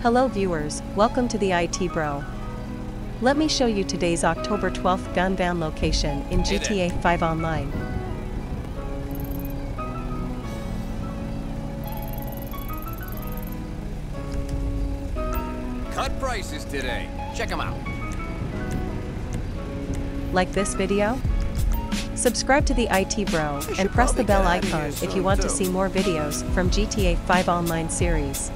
Hello viewers, welcome to the IT Bro. Let me show you today's October 12th gun van location in Hey there. GTA 5 Online. Cut prices today. Check them out. Like this video? Subscribe to the IT Bro and press the bell icon if you want want to see more videos from GTA 5 Online series.